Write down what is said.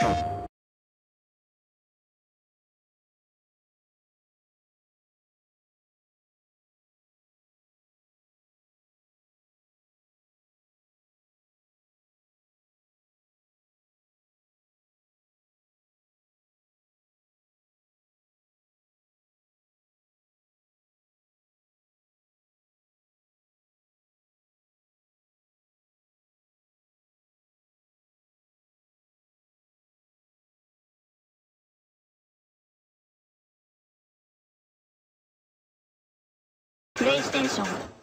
Oh. プレイステーション